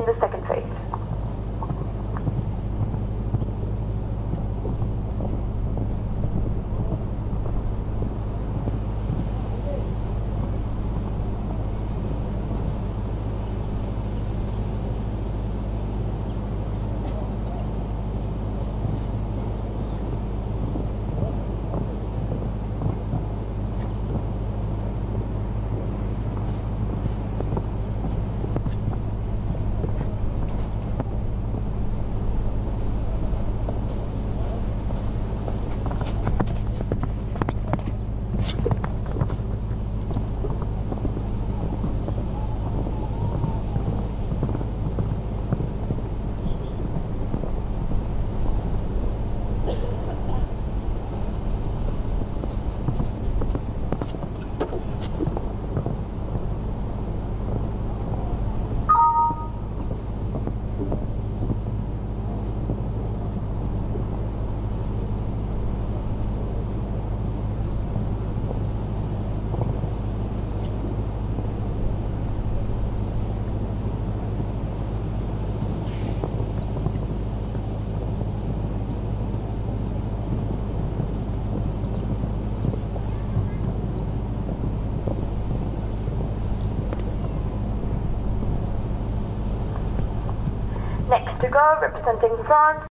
begin the second phase. Next to go, representing France,